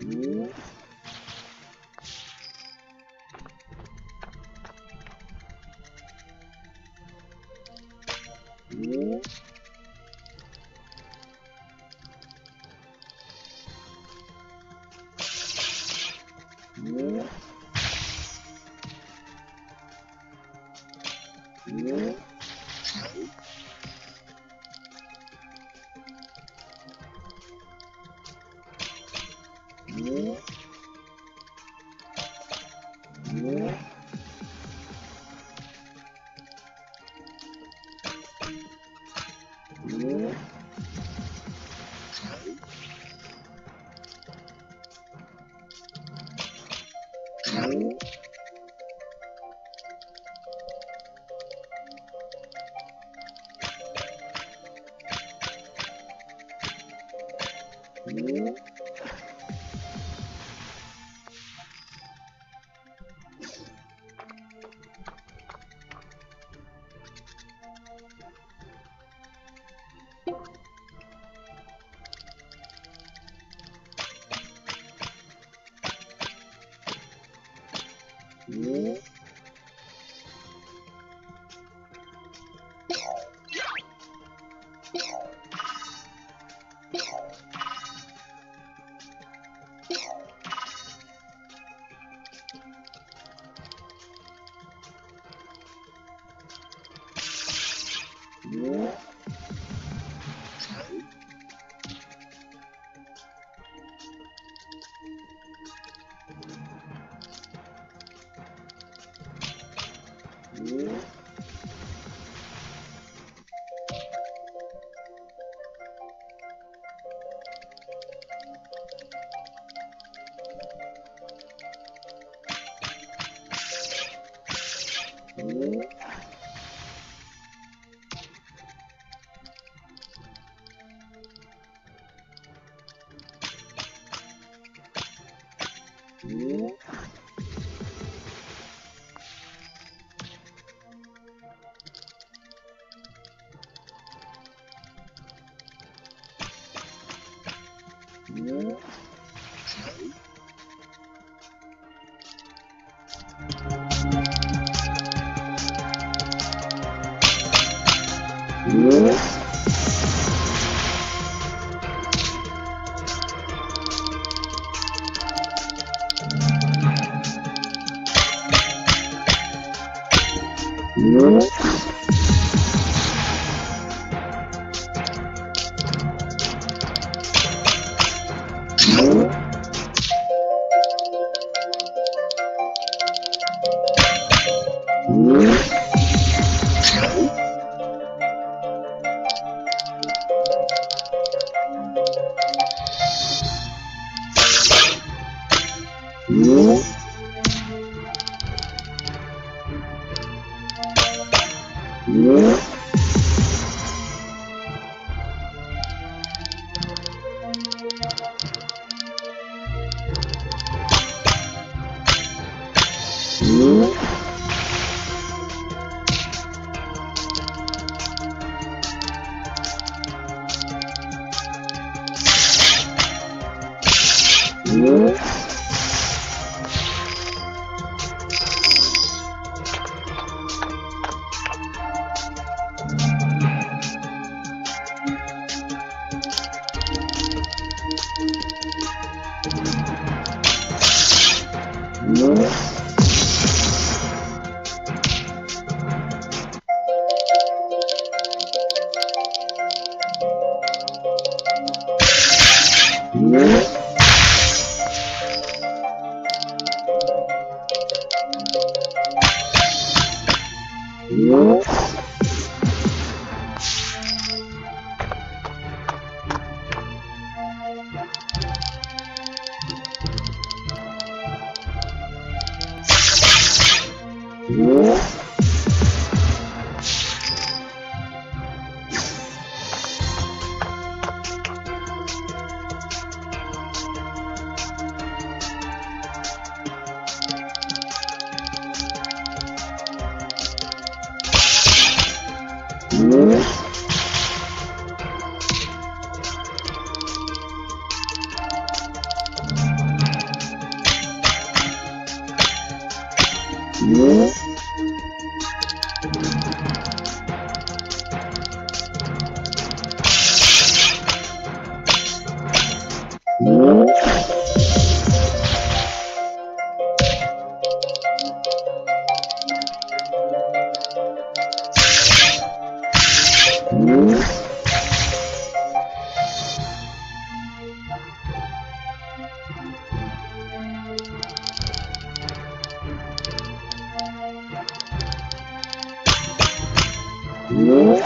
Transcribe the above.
Whoa. Mm-hmm. Uhum. thứ thứ Yeah. Whoa. Whoa. Mm-hmm. Whoa.